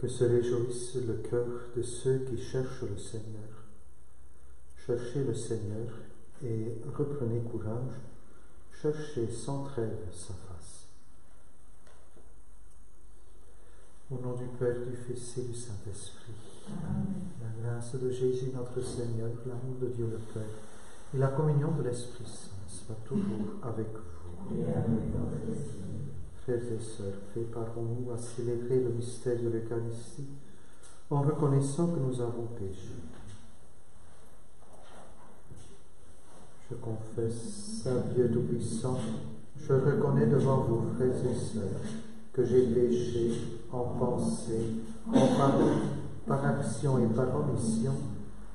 Que se réjouisse le cœur de ceux qui cherchent le Seigneur. Cherchez le Seigneur et reprenez courage. Cherchez sans trêve sa face. Au nom du Père, du Fils et du Saint-Esprit. La grâce de Jésus notre Seigneur, l'amour de Dieu le Père et la communion de l'Esprit Saint soit toujours avec vous. Frères et sœurs, préparons-nous à célébrer le mystère de l'Eucharistie en reconnaissant que nous avons péché. Je confesse à Dieu Tout-Puissant, je reconnais devant vous, frères et sœurs, que j'ai péché en pensée, en parole, par action et par omission.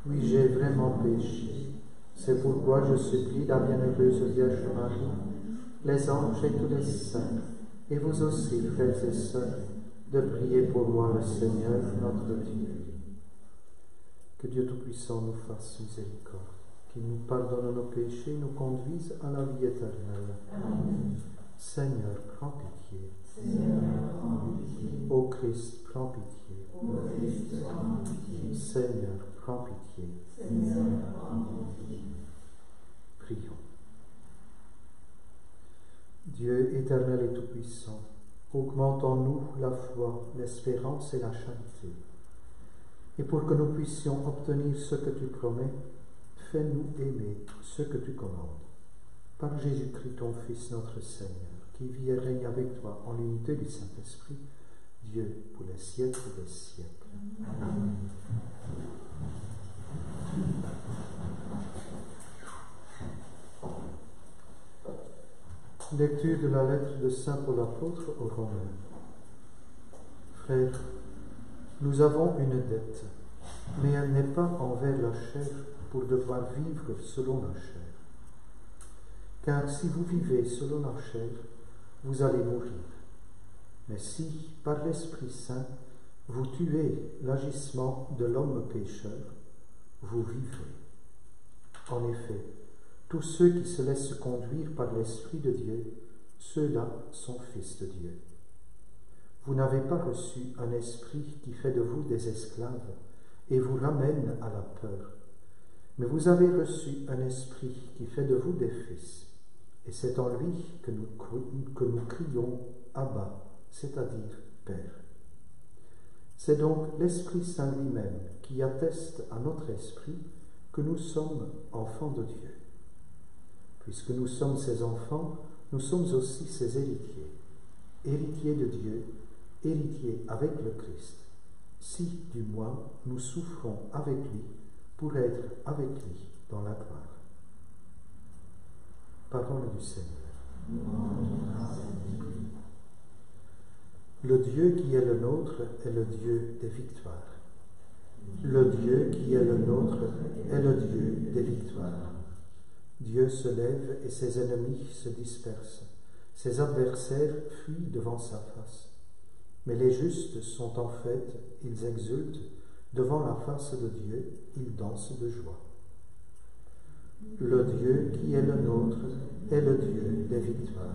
Oui, j'ai vraiment péché. C'est pourquoi je supplie la bienheureuse Vierge Marie, les anges et tous les saints, et vous aussi, frères et sœurs, de prier pour moi le Seigneur, notre Dieu. Que Dieu Tout-Puissant nous fasse miséricorde, qu'il nous pardonne nos péchés, nous conduise à la vie éternelle. Amen. Seigneur, prends pitié. Seigneur, prends pitié. Ô Christ, prends pitié. Ô Christ, prends pitié. Seigneur, prends pitié. Seigneur, prends pitié. Prions. Dieu éternel et tout-puissant, augmente en nous la foi, l'espérance et la charité. Et pour que nous puissions obtenir ce que tu promets, fais-nous aimer ce que tu commandes. Par Jésus-Christ, ton Fils, notre Seigneur, qui vit et règne avec toi en l'unité du Saint-Esprit, Dieu pour les siècles des siècles. Amen. Lecture de la lettre de Saint Paul apôtre aux Romains. Frères, nous avons une dette, mais elle n'est pas envers la chair pour devoir vivre selon la chair. Car si vous vivez selon la chair, vous allez mourir. Mais si, par l'Esprit Saint, vous tuez l'agissement de l'homme pécheur, vous vivrez. En effet, tous ceux qui se laissent conduire par l'Esprit de Dieu, ceux-là sont fils de Dieu. Vous n'avez pas reçu un esprit qui fait de vous des esclaves et vous ramène à la peur, mais vous avez reçu un esprit qui fait de vous des fils, et c'est en lui que nous, crions Abba, c'est-à-dire Père. C'est donc l'Esprit Saint lui-même qui atteste à notre esprit que nous sommes enfants de Dieu. Puisque nous sommes ses enfants, nous sommes aussi ses héritiers, héritiers de Dieu, héritiers avec le Christ, si du moins nous souffrons avec lui pour être avec lui dans la gloire. Parole du Seigneur. Le Dieu qui est le nôtre est le Dieu des victoires. Le Dieu qui est le nôtre est le Dieu des victoires. Dieu se lève et ses ennemis se dispersent. Ses adversaires fuient devant sa face. Mais les justes sont en fait, ils exultent, devant la face de Dieu, ils dansent de joie. Le Dieu qui est le nôtre est le Dieu des victoires.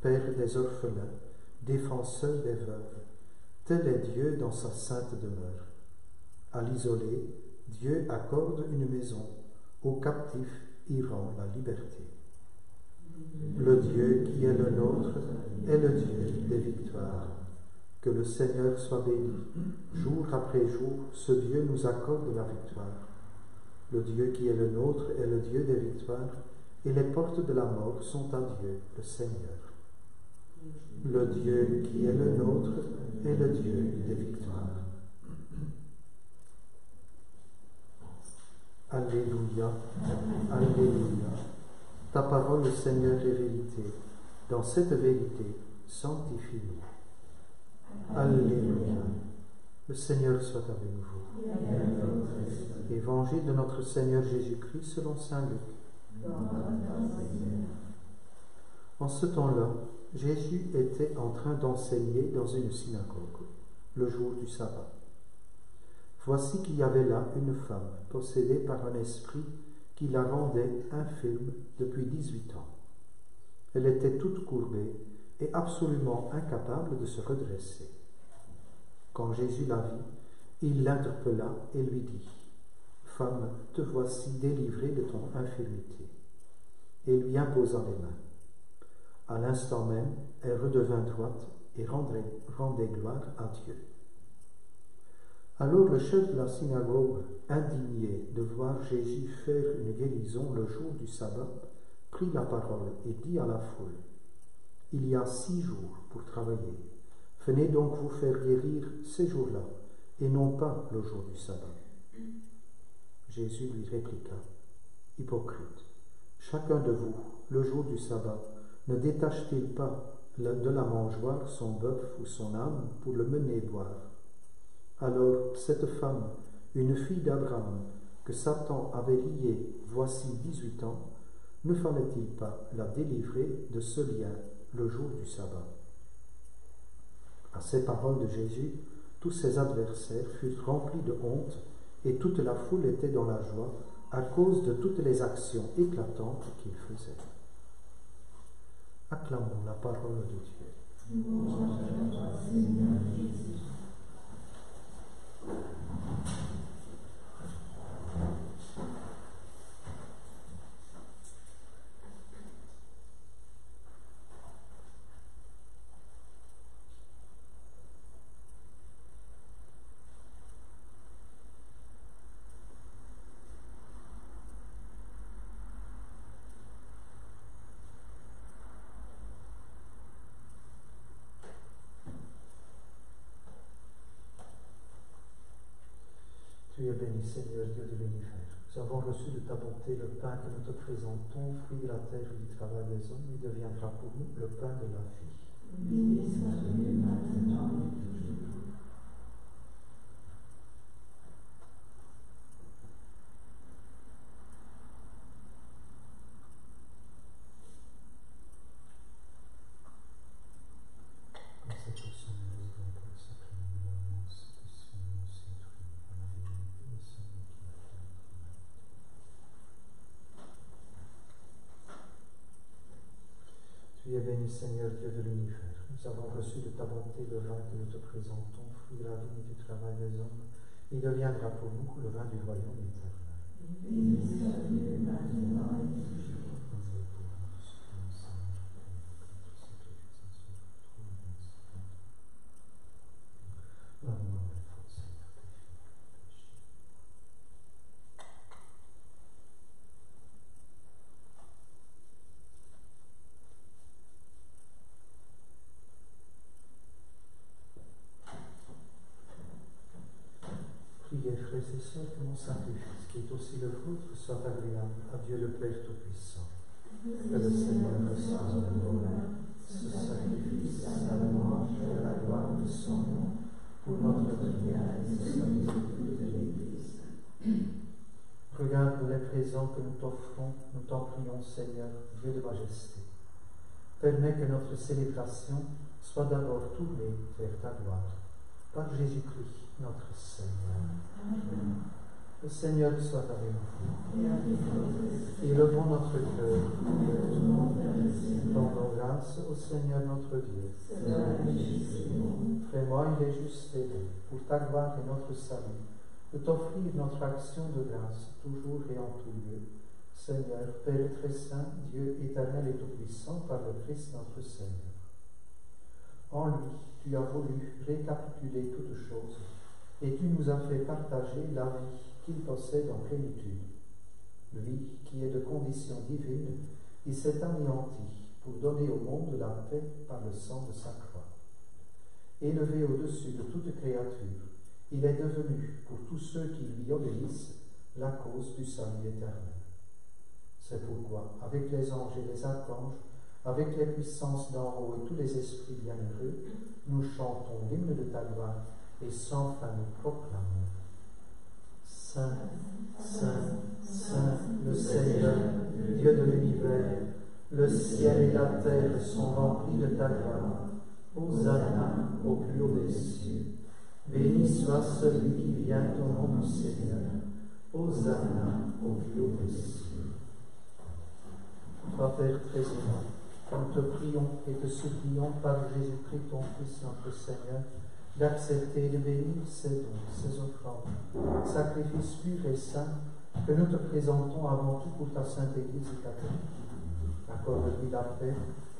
Père des orphelins, défenseur des veuves, tel est Dieu dans sa sainte demeure. À l'isolé, Dieu accorde une maison, aux captifs la liberté. Le Dieu qui est le nôtre est le Dieu des victoires. Que le Seigneur soit béni. Jour après jour, ce Dieu nous accorde la victoire. Le Dieu qui est le nôtre est le Dieu des victoires, et les portes de la mort sont à Dieu, le Seigneur. Le Dieu qui est le nôtre est le Dieu des victoires. Alléluia, Alléluia. Ta parole, Seigneur, est vérité. Dans cette vérité, sanctifie-nous. Alléluia. Le Seigneur soit avec vous. Évangile de notre Seigneur Jésus-Christ selon Saint Luc. En ce temps-là, Jésus était en train d'enseigner dans une synagogue, le jour du sabbat. Voici qu'il y avait là une femme possédée par un esprit qui la rendait infirme depuis 18 ans. Elle était toute courbée et absolument incapable de se redresser. Quand Jésus la vit, il l'interpella et lui dit, Femme, te voici délivrée de ton infirmité. Et lui imposa les mains. À l'instant même, elle redevint droite et rendait, rendait gloire à Dieu. Alors le chef de la synagogue, indigné de voir Jésus faire une guérison le jour du sabbat, prit la parole et dit à la foule, Il y a six jours pour travailler. Venez donc vous faire guérir ces jours-là, et non pas le jour du sabbat. Jésus lui répliqua, Hypocrite, chacun de vous, le jour du sabbat, ne détache-t-il pas de la mangeoire son bœuf ou son âme pour le mener boire Alors cette femme, une fille d'Abraham, que Satan avait liée voici dix-huit ans, ne fallait-il pas la délivrer de ce lien le jour du sabbat? À ces paroles de Jésus, tous ses adversaires furent remplis de honte et toute la foule était dans la joie à cause de toutes les actions éclatantes qu'il faisait. Acclamons la parole de Dieu. あっ。Reçu de ta bonté le pain que nous te présentons, fruit de la terre et du travail des hommes. Il deviendra pour nous le pain de la vie sois-tu maintenant et toujours. Cette leçon nous aidons pour le sacrement de l'alliance, que soit nous aussi par la vérité et celui qui a fait Tu es béni, Seigneur Dieu de l'univers. Nous avons reçu de ta bonté le vin que nous te présentons, fruit de la vie et du travail des hommes. Il deviendra pour nous le vin du royaume éternel. Béni sois-tu maintenant et toujours. Priez, que mon sacrifice, qui est aussi le vôtre, soit agréable à Dieu le Père Tout-Puissant. Que le Seigneur reçoive de vos mains ce sacrifice à la louange et à la gloire de son nom, pour notre bien et celui de l'Église. Regarde les présents que nous t'offrons, nous t'en prions, Seigneur, Dieu de majesté. Permets que notre célébration soit d'abord tournée vers ta gloire. Par Jésus-Christ, notre Seigneur. Le Seigneur soit avec votre esprit, Élevons notre cœur. Rendons grâce au Seigneur notre Dieu. Vraiment, il est juste et pour ta gloire et notre salut, de t'offrir notre action de grâce, toujours et en tout lieu. Seigneur, Père très saint, Dieu éternel et tout-puissant, par le Christ notre Seigneur. En lui, tu as voulu récapituler toutes choses, et tu nous as fait partager la vie qu'il possède en plénitude. Lui, qui est de condition divine, il s'est anéanti pour donner au monde la paix par le sang de sa croix. Élevé au-dessus de toute créature, il est devenu, pour tous ceux qui lui obéissent, la cause du salut éternel. C'est pourquoi, avec les anges et les archanges, avec les puissances d'en haut et tous les esprits bienheureux, nous chantons l'hymne de ta gloire et sans fin nous proclamons. Saint, Saint, Saint, le Seigneur, Dieu de l'univers, le ciel et la terre sont remplis de ta gloire. Hosanna au plus haut des cieux. Béni soit celui qui vient au nom du Seigneur. Hosanna au plus haut des cieux. Père très nous te prions et te supplions par Jésus-Christ, ton Fils, notre Seigneur, d'accepter et de bénir ces dons, ces offrandes, sacrifices purs et saints que nous te présentons avant tout pour ta sainte Église catholique. Accorde-lui la paix,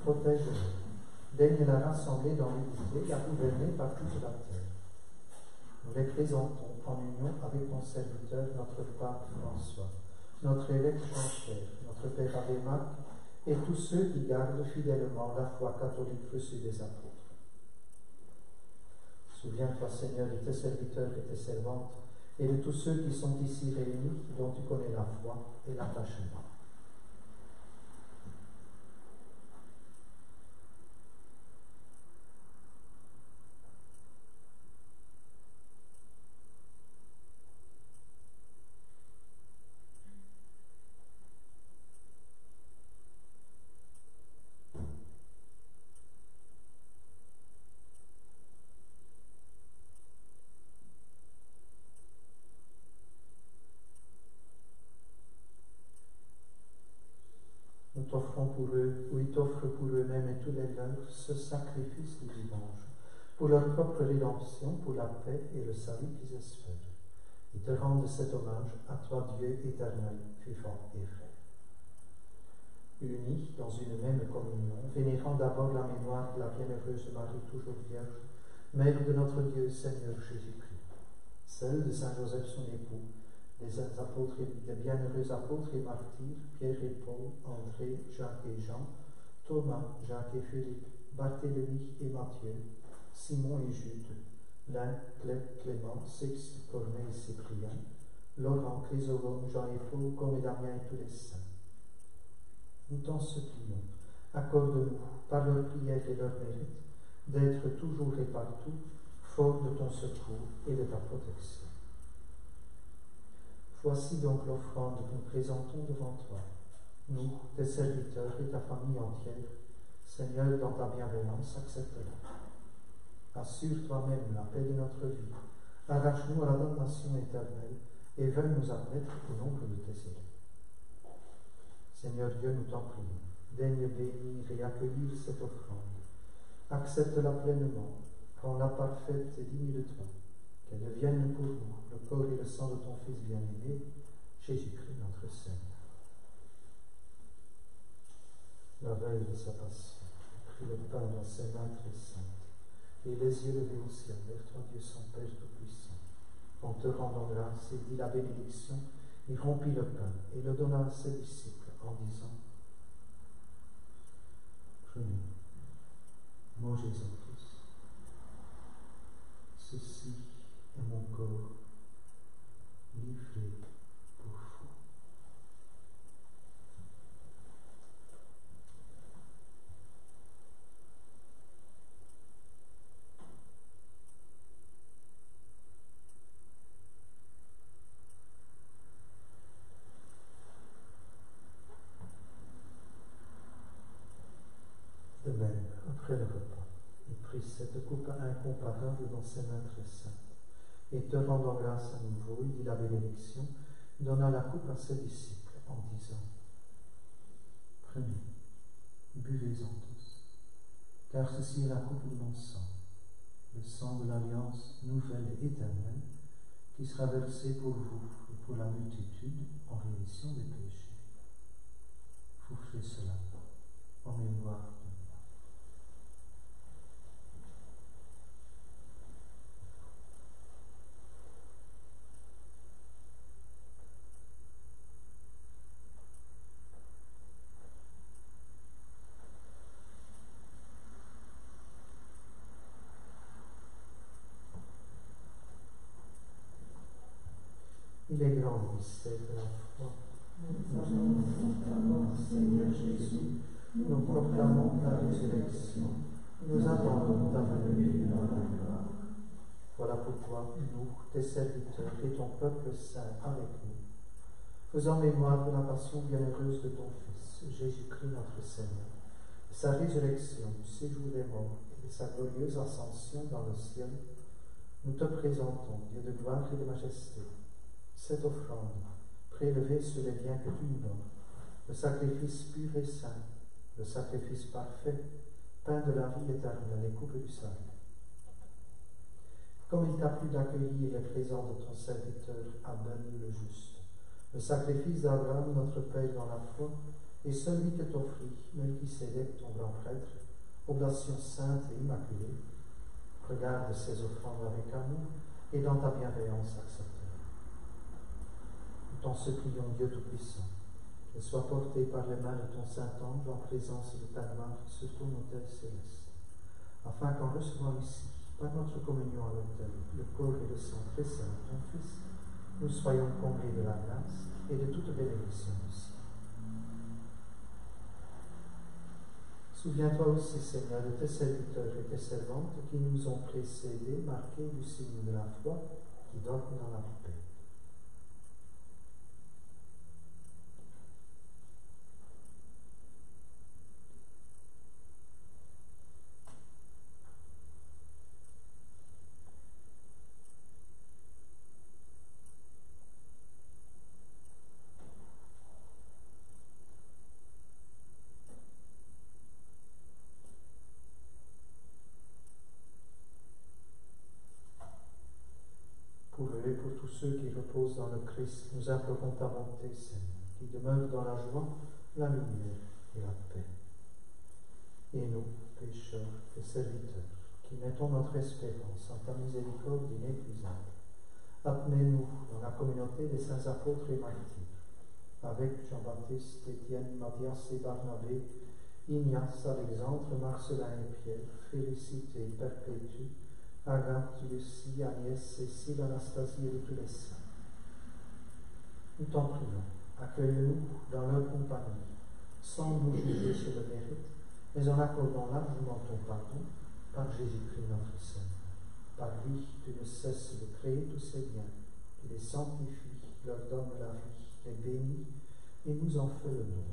protège-le, daigne la rassembler dans l'unité, la gouverner par toute la terre. Nous les présentons en union avec ton serviteur, notre Pape François, notre évêque Jean-Pierre, notre Père Abémac, et tous ceux qui gardent fidèlement la foi catholique reçue des apôtres. Souviens-toi, Seigneur, de tes serviteurs et tes servantes, et de tous ceux qui sont ici réunis, dont tu connais la foi et l'attachement. Pour eux, ou ils t'offrent pour eux-mêmes et tous les leurs, ce sacrifice du dimanche, pour leur propre rédemption, pour la paix et le salut qu'ils espèrent. Ils te rendent cet hommage à toi, Dieu éternel, vivant et vrai. Unis dans une même communion, vénérant d'abord la mémoire de la bienheureuse Marie toujours vierge, Mère de notre Dieu Seigneur Jésus-Christ, celle de Saint Joseph son époux, les apôtres, les bienheureux apôtres et martyrs, Pierre et Paul, André, Jacques et Jean, Thomas, Jacques et Philippe, Barthélemy et Matthieu, Simon et Jude, Lin, Clément, Sixte, Corneille et Cyprien, Laurent, Chrysologue, Jean et Paul, comme et Damien et tous les saints. Nous t'en supplions, accorde-nous, par leur prière et leur mérite, d'être toujours et partout fort de ton secours et de ta protection. Voici donc l'offrande que nous présentons devant toi, nous, tes serviteurs et ta famille entière. Seigneur, dans ta bienveillance, accepte-la. Assure toi-même la paix de notre vie. Arrache-nous à la damnation éternelle et veuille nous admettre au nombre de tes élus. Seigneur Dieu, nous t'en prions. Daigne bénir et accueillir cette offrande. Accepte-la pleinement, rends-la parfaite et digne de toi qu'elle devienne pour nous le corps et le sang de ton Fils bien-aimé, Jésus-Christ notre Seigneur. La veille de sa passion, prit le pain dans ses mains très saintes, et les yeux levés au ciel vers toi, Dieu son Père Tout-Puissant. En te rendant grâce, il dit la bénédiction, il rompit le pain et le donna à ses disciples en disant Prenez, mangez-en tous. Ceci mon corps pour. De même, après le repas, il prit cette coupe incomparable dans ses mains très saintes et te rendant grâce à nouveau, il dit la bénédiction, donna la coupe à ses disciples en disant Prenez, buvez-en tous, car ceci est la coupe de mon sang, le sang de l'alliance nouvelle et éternelle, qui sera versé pour vous et pour la multitude en rémission des péchés. Vous ferez cela en mémoire les grands mystères de la foi. Nous Seigneur Jésus, nous proclamons ta résurrection, nous attendons ta venue dans la gloire. Voilà pourquoi nous, tes serviteurs et ton peuple saint avec nous, faisons mémoire de la passion bienheureuse de ton Fils, Jésus-Christ notre Seigneur, de sa résurrection, du séjour des morts et de sa glorieuse ascension dans le ciel, nous te présentons, Dieu de gloire et de majesté cette offrande prélevée sur les biens que tu nous donnes, le sacrifice pur et saint, le sacrifice parfait, pain de la vie éternelle et coupe du salut. Comme il t'a plu d'accueillir les présents de ton serviteur Abel le juste. Le sacrifice d'Abraham, notre Père dans la foi, et celui que t'offrit Melchisedec, ton grand prêtre, oblation sainte et immaculée, regarde ces offrandes avec amour et dans ta bienveillance accepte. Nous t'en supplions, Dieu Tout-Puissant, qu'elle soit portée par les mains de ton Saint-Ange en présence de ta gloire sur ton autel céleste, afin qu'en recevant ici, par notre communion l'autel, le corps et le sang très de ton Fils, nous soyons comblés de la grâce et de toute bénédiction aussi. Souviens-toi aussi, Seigneur, de tes serviteurs et tes servantes qui nous ont précédés, marqués du signe de la foi, qui dorment dans la paix. Ceux qui reposent dans le Christ, nous implorons ta bonté, Seigneur, qui demeure dans la joie, la lumière et la paix. Et nous, pécheurs et serviteurs, qui mettons notre espérance en ta miséricorde inépuisable, admets-nous dans la communauté des saints apôtres et martyrs, avec Jean-Baptiste, Étienne, Mathias et Barnabé, Ignace, Alexandre, Marcelin et Pierre, Félicité, Perpétue, Agathe, Lucie, Agnès, Cécile, Anastasie et tous les saints. Nous t'en prions, accueille-nous dans leur compagnie, sans nous juger sur le mérite, mais en accordant largement ton pardon par Jésus-Christ notre Seigneur. Par lui, tu ne cesses de créer tous ces biens, tu les sanctifies, leur donnes la vie, les bénis et nous en fais le don.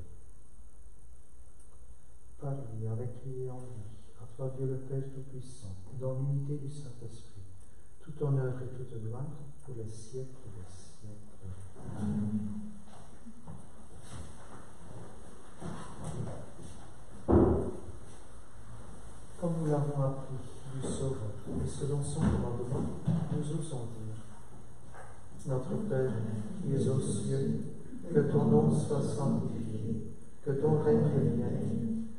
Par lui, avec lui et en lui, à toi Dieu le Père Tout-Puissant, dans l'unité du Saint-Esprit, tout honneur et toute gloire pour les siècles des siècles. Amen. Comme nous l'avons appris du Sauveur, et selon son commandement, nous osons dire Notre Père qui es aux cieux, que ton nom soit sanctifié, que ton règne vienne,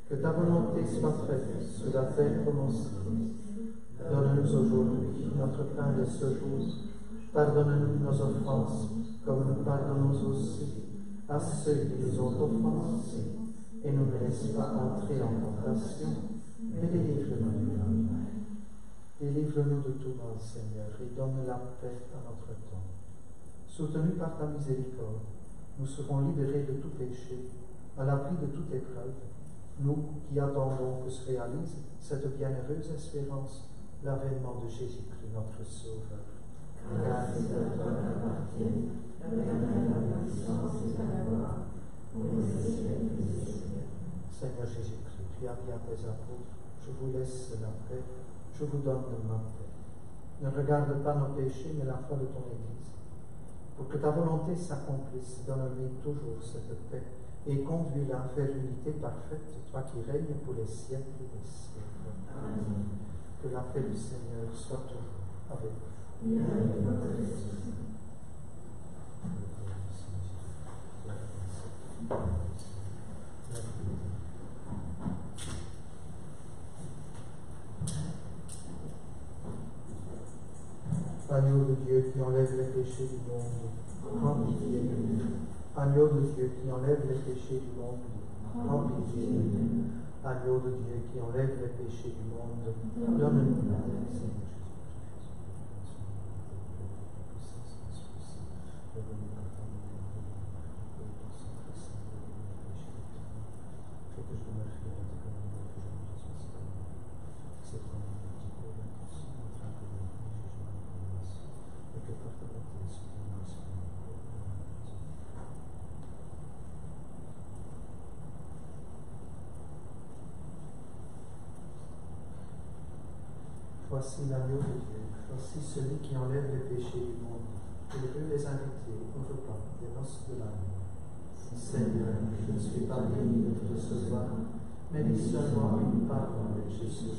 que ta volonté soit faite sur la terre comme. Donne-nous aujourd'hui notre pain de ce jour. Pardonne-nous nos offenses, comme nous pardonnons aussi à ceux qui nous ont offensés. Et ne nous laisse pas entrer en tentation, mais délivre-nous du mal. Délivre-nous de tout mal, Seigneur, et donne la paix à notre temps. Soutenus par ta miséricorde, nous serons libérés de tout péché, à l'abri de toute épreuve, nous qui attendons que se réalise cette bienheureuse espérance l'avènement de Jésus-Christ, notre Sauveur. À toi Seigneur Jésus-Christ, tu as à tes apôtres, je vous laisse la paix, je vous donne ma paix. Ne regarde pas nos péchés, mais la foi de ton Église. Pour que ta volonté s'accomplisse, donne-lui toujours cette paix et conduis-la vers l'unité parfaite, toi qui règnes pour les siècles des siècles. Amen. Que la paix du Seigneur soit toujours avec vous. Agneau de Dieu qui enlève les péchés du monde, Agneau de Dieu qui enlève les péchés du monde, prends pitié de nous. Agneau de Dieu qui enlève les péchés du monde, donne-nous la Seigneur Voici l'agneau de Dieu, voici celui qui enlève les péchés du monde. Heureux les invités au repas des noces de l'agneau. Seigneur, je ne suis pas digne de te recevoir, mais dis seulement une parole, et je suis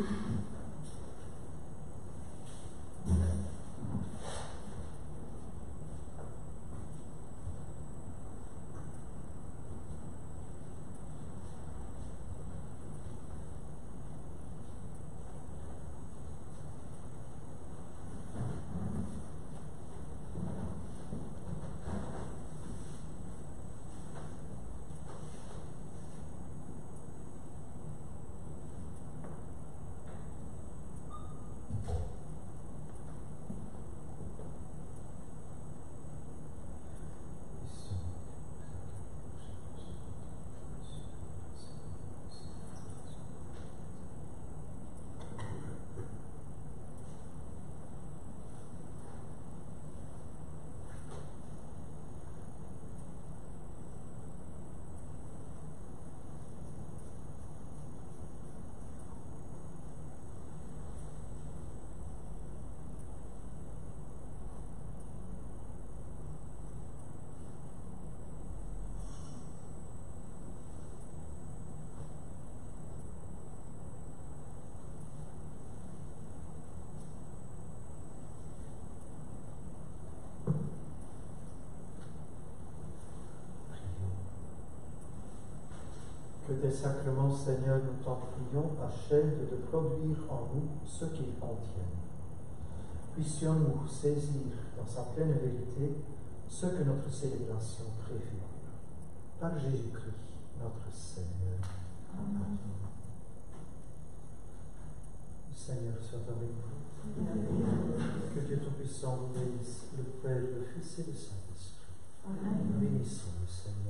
Mm-hmm. Sacrements, Seigneur, nous t'en prions, achète de produire en nous ce qu'ils contiennent. Puissions-nous saisir dans sa pleine vérité ce que notre célébration préfigure. Par Jésus-Christ, notre Seigneur. Amen. Le Seigneur soit avec vous. Que Dieu Tout-Puissant vous bénisse, le Père, le Fils et le Saint-Esprit. Bénissons le Seigneur.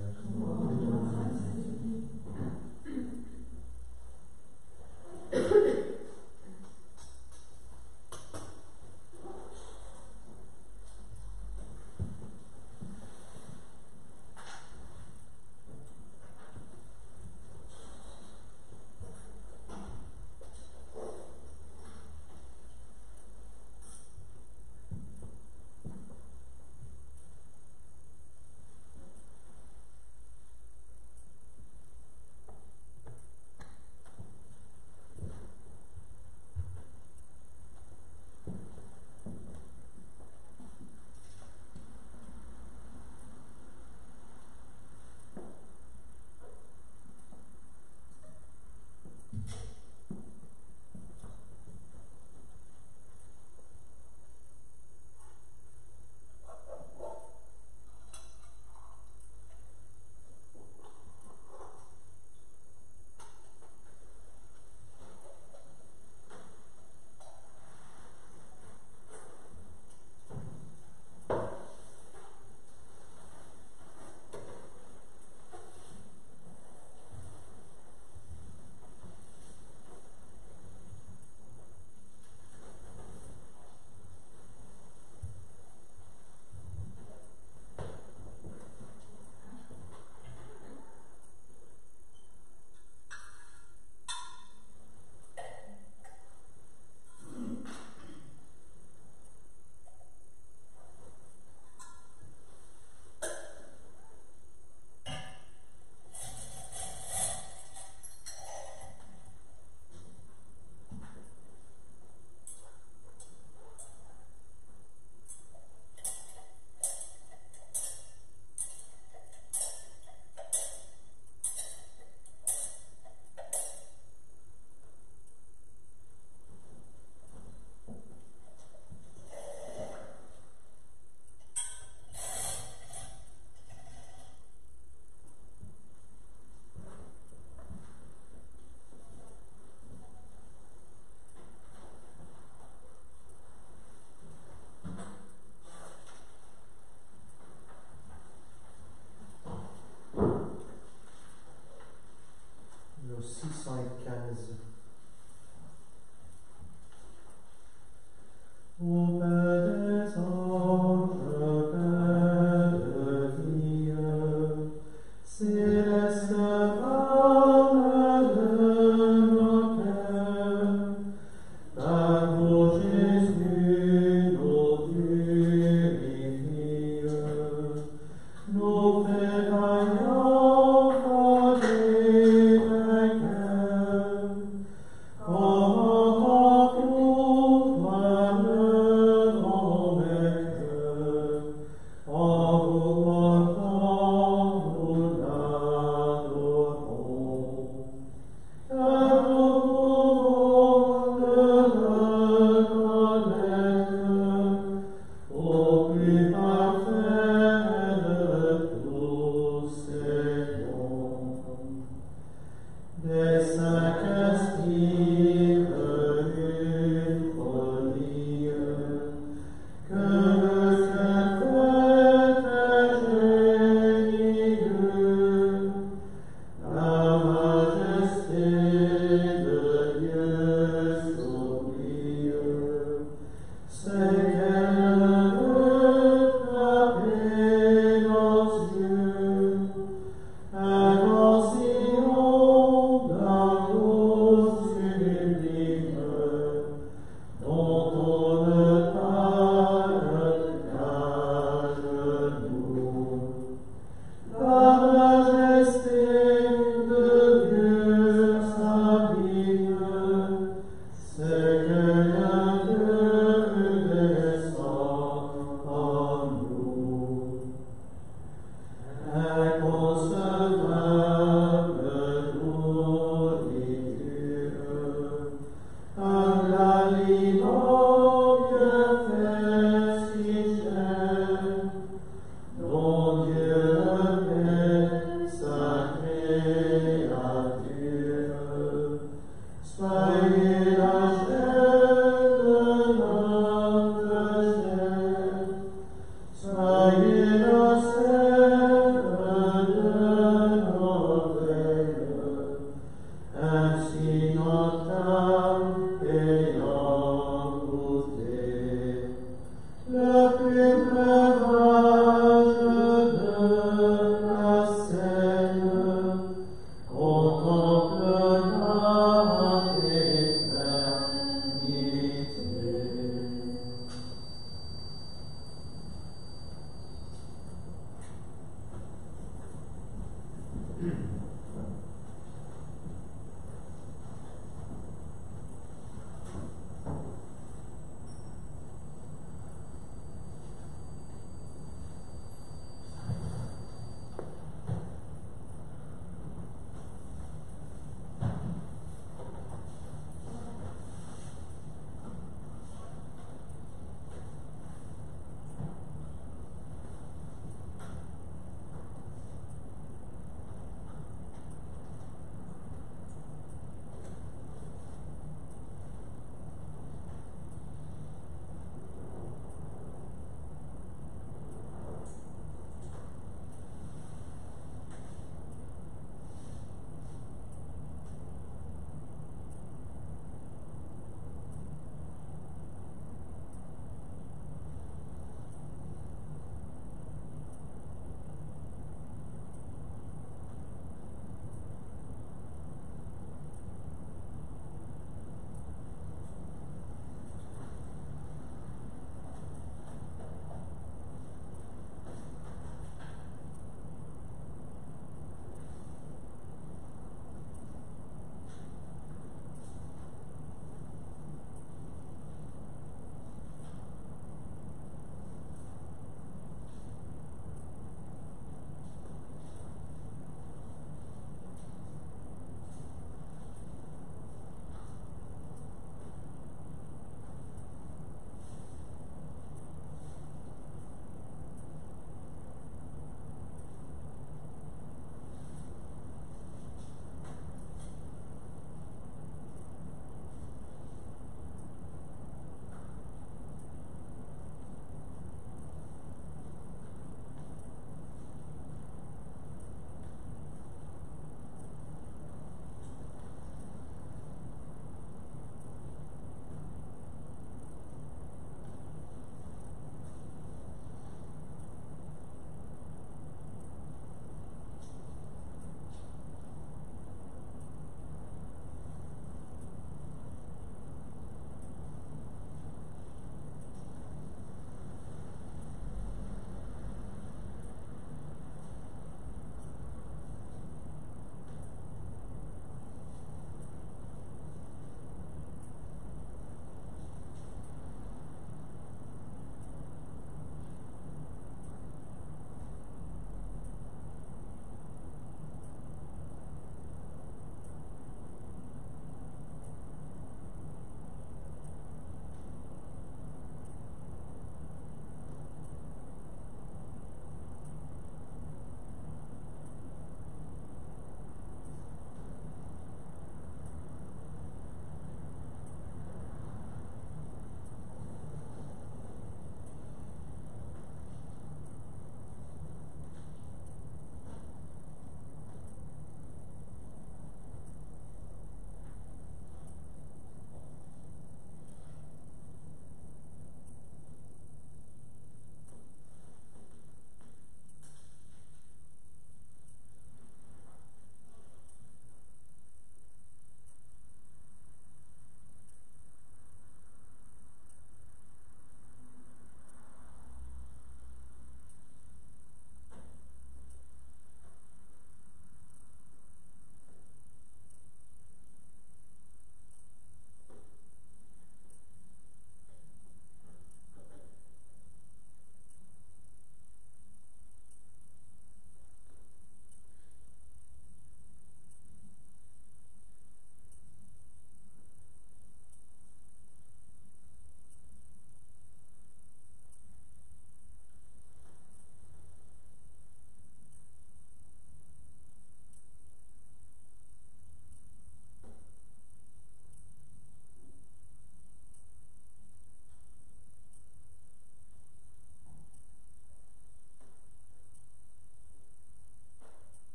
Le 615.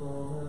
Oh.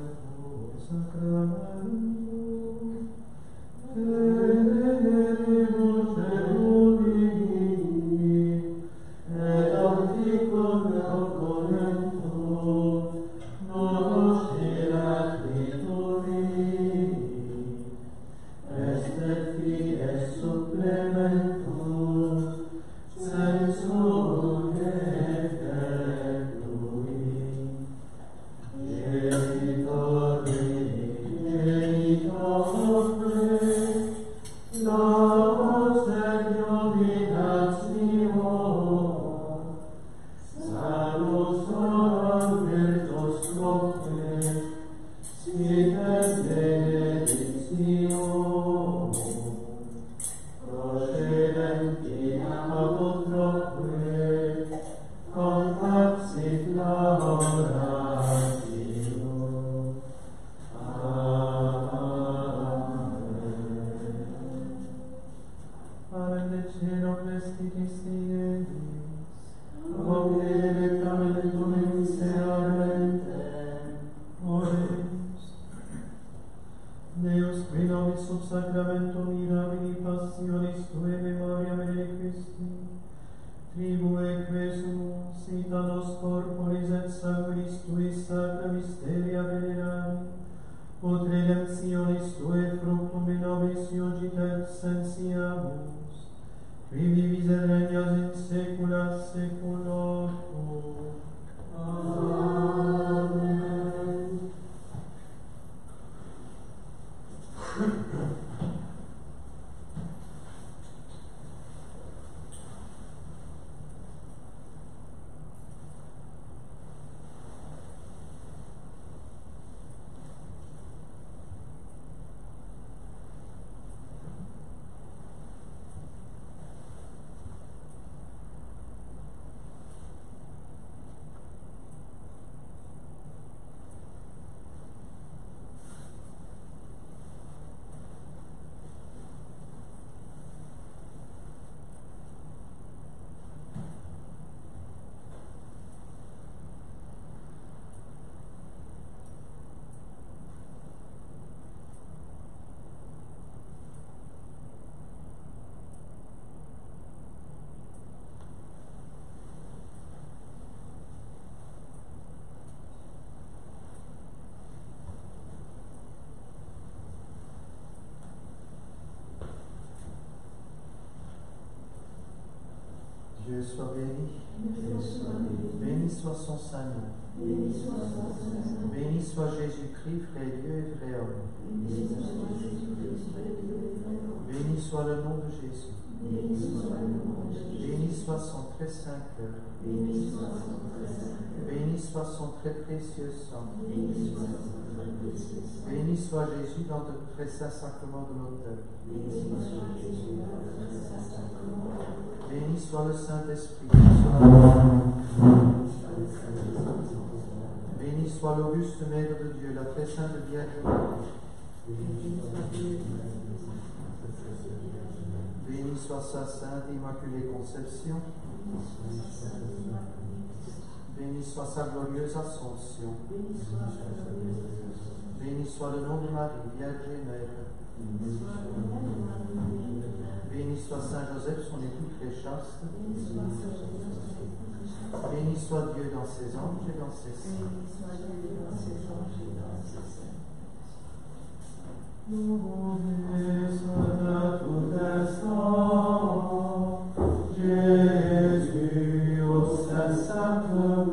Soit béni. Soit béni. Soit son. Béni soit son. Béni soit Jésus-Christ, vrai Dieu et vrai homme. Béni soit Jésus-Christ, vrai Dieu et vrai homme. Béni soit le nom de Jésus. Béni soit le nom de Jésus. Béni soit son très saint cœur. Béni soit son très précieux sang. Béni soit Jésus dans le très saint sacrement de l'autel. Béni soit Jésus dans le très saint sacrement. Béni soit le Saint-Esprit. Béni soit le Saint-Esprit. Béni soit l'auguste Mère de Dieu, la très sainte Vierge Marie. Béni soit sa sainte Immaculée Conception. Béni soit sa glorieuse glorieuse Béni soit le nom de Marie, Vierge et Mère. Béni soit Saint Joseph, son époux très chaste. Béni soit Dieu dans ses anges et dans ses saints. Loué soit à tout instant, Jésus au Saint-Sacrement.